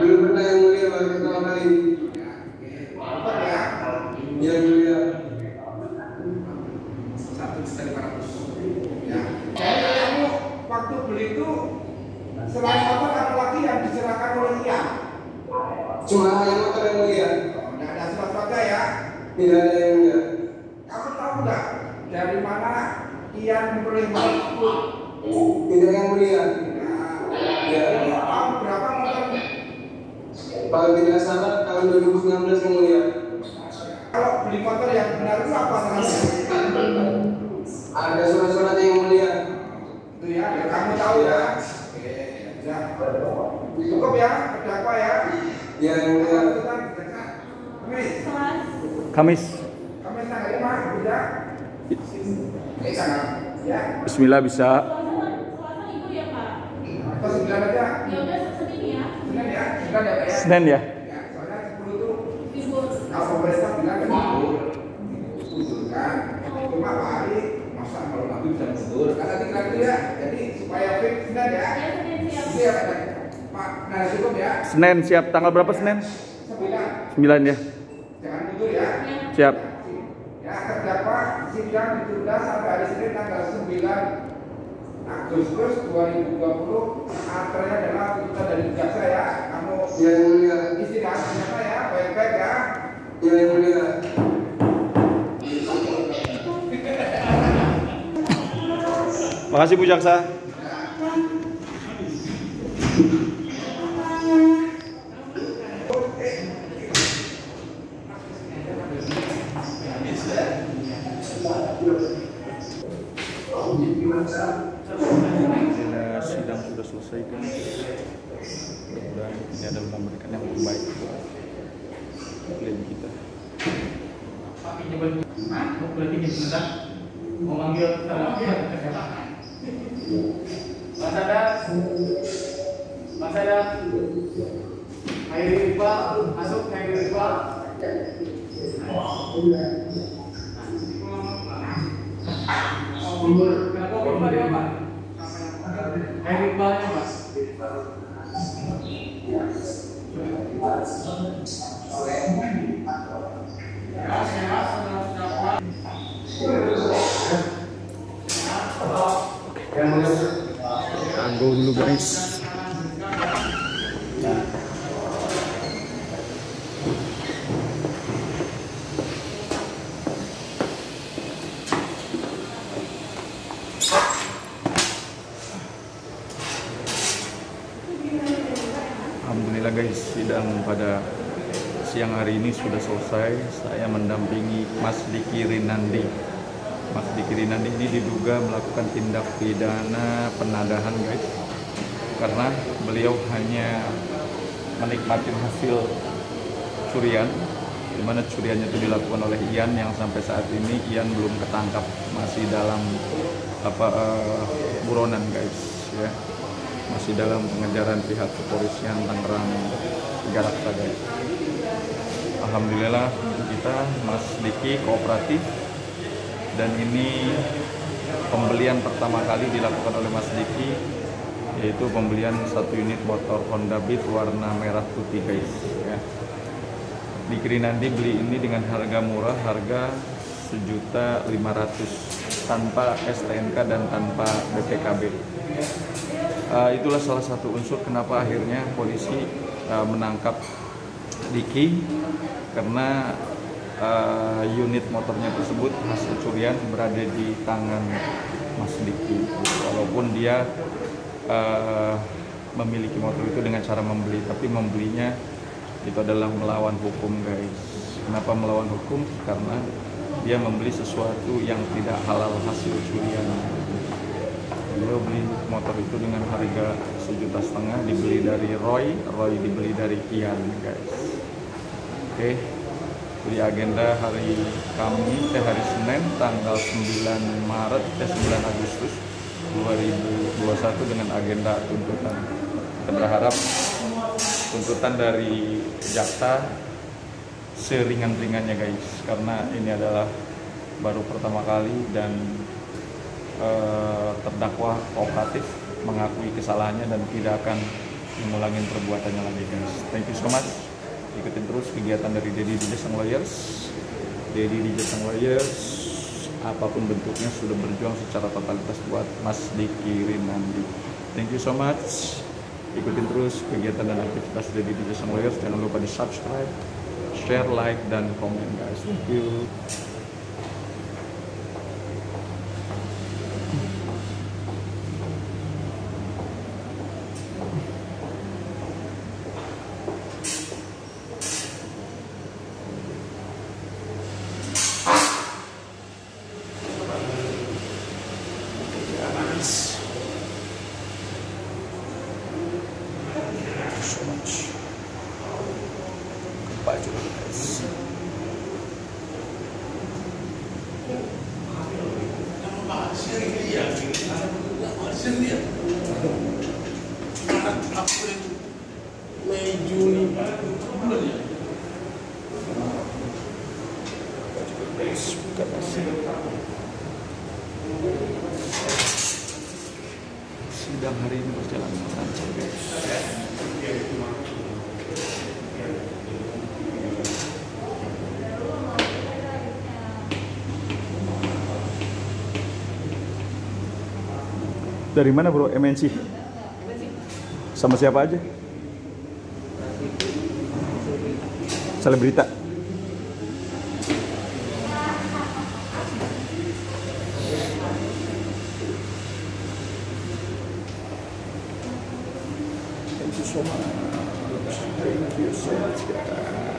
Belum pernah yang mulia pertama kali. Yang mulia. satu juta lima ratus ya kamu waktu beli itu selain motor ada lagi yang diserahkan oleh Cuma hanya motor yang mulia. tidak ada surat ya Tidak ada yang mulia. kamu tahu nggak dari mana Ian memperoleh motor tersebut Tidak yang mulia. nah, Ya. ini tahun berapa motornya Kalau tidak salah tahun 2019 yang mulia. kalau beli motor yang benar itu apa namanya Ada surat-suratnya yang mulia. itu ya biar kamu tahu ya oke ya cukup ya terdakwa ya Ya yang mulia. Kamis, Kamis. Kamis tanggal lima bisa? Eh tanggal ya, Bismillah bisa. atau sembilan aja? Sembilan ya, ya ya? Senin ya. Soalnya sepuluh tuh kalau pemerintah bilang kan mundur, mundur. Cuma Pak Ari masa kalau nabi bisa mundur? Karena tinggal itu jadi supaya fix sembilan. Itu Pak. Pak, cukup ya. Senin siap. Tanggal berapa Senin? Sembilan, 9 ya. jangan mundur ya. Siap. Ya, terdakwa sidang ditunda sampai hari Senin tanggal 9 Agustus 2020 Akhirnya adalah tuntutan dari jaksa ya Kamu yang mulia. istirahat ternyata ya, baik-baik ya Ya yang mulia. Makasih Bu Jaksa. Sidang sudah selesai kan. Mudah-mudahan ini adalah memberikan yang terbaik buat kita. berarti di sebelah memanggil terdakwa Mas Ada? Mas Ada? Hairi Iqbal masuk Hairi Iqbal Kenapa Iqbal dia Pak? Hairi Iqbalnya Mas. Ya, Tangguh dulu guys. Alhamdulillah guys, sidang pada siang hari ini sudah selesai. Saya mendampingi Mas Diki Rinandi. Mas Diki Rinandi ini diduga melakukan tindak pidana penadahan guys. Karena beliau hanya menikmati hasil curian di mana curiannya itu dilakukan oleh Ian yang sampai saat ini Ian belum ketangkap masih dalam apa eh, buronan guys ya masih dalam pengejaran pihak kepolisian Tangerang Garak guys Alhamdulillah kita Mas Diki kooperatif dan ini pembelian pertama kali dilakukan oleh Mas Diki yaitu pembelian satu unit motor Honda Beat warna merah putih guys ya. Diki nanti beli ini dengan harga murah harga sejuta lima ratus tanpa STNK dan tanpa BPKB Uh, itulah salah satu unsur kenapa akhirnya polisi uh, menangkap Diki karena uh, unit motornya tersebut hasil curian berada di tangan Mas Diki. Walaupun dia uh, memiliki motor itu dengan cara membeli tapi membelinya itu adalah melawan hukum guys. Kenapa melawan hukum? Karena dia membeli sesuatu yang tidak halal hasil curian. Beliau beli motor itu dengan harga sejuta setengah dibeli dari Roy Roy dibeli dari Kian guys. Oke di agenda hari Kamis eh hari Senin tanggal 9 Maret eh 9 Agustus 2021 dengan agenda tuntutan. Kita berharap tuntutan dari jaksa seringan-ringannya guys karena ini adalah baru pertama kali dan eh, terdakwa kooperatif mengakui kesalahannya dan tidak akan ngulangin perbuatannya lagi guys. Thank you so much ikutin terus kegiatan dari Dedi di Jasang Lawyers Dedi di Lawyers apa pun bentuknya sudah berjuang secara totalitas buat Mas Diki Rinandi. Thank you so much. Ikutin terus kegiatan dan aktivitas Dedi di Jasang Lawyers jangan lupa di subscribe share like dan komen guys. Thank you Dulu, guys. Sidang hari ini berjalan lancar guys dari mana bro MNC sama siapa aja selebrita Thank you so much. Thank you so much.